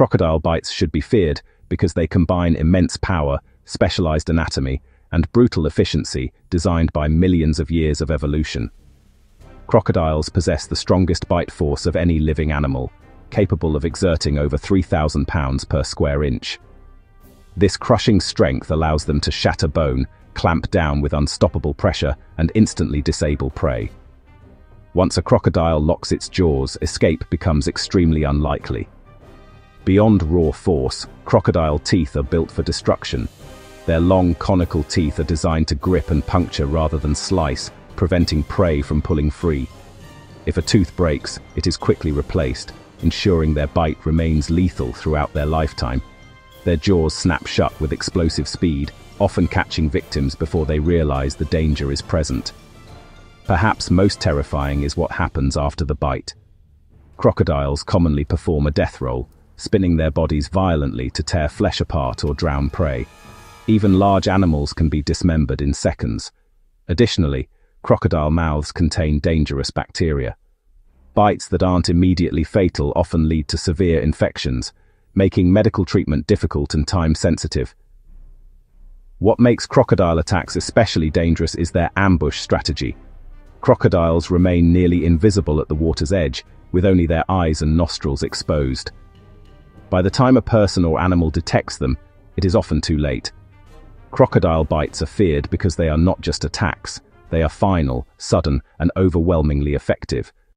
Crocodile bites should be feared because they combine immense power, specialized anatomy, and brutal efficiency designed by millions of years of evolution. Crocodiles possess the strongest bite force of any living animal, capable of exerting over 3,000 pounds per square inch. This crushing strength allows them to shatter bone, clamp down with unstoppable pressure, and instantly disable prey. Once a crocodile locks its jaws, escape becomes extremely unlikely. Beyond raw force, crocodile teeth are built for destruction. Their long, conical teeth are designed to grip and puncture rather than slice, preventing prey from pulling free. If a tooth breaks, it is quickly replaced, ensuring their bite remains lethal throughout their lifetime. Their jaws snap shut with explosive speed, often catching victims before they realize the danger is present. Perhaps most terrifying is what happens after the bite. Crocodiles commonly perform a death roll, spinning their bodies violently to tear flesh apart or drown prey. Even large animals can be dismembered in seconds. Additionally, crocodile mouths contain dangerous bacteria. Bites that aren't immediately fatal often lead to severe infections, making medical treatment difficult and time-sensitive. What makes crocodile attacks especially dangerous is their ambush strategy. Crocodiles remain nearly invisible at the water's edge, with only their eyes and nostrils exposed. By the time a person or animal detects them, it is often too late. Crocodile bites are feared because they are not just attacks, they are final, sudden, and overwhelmingly effective.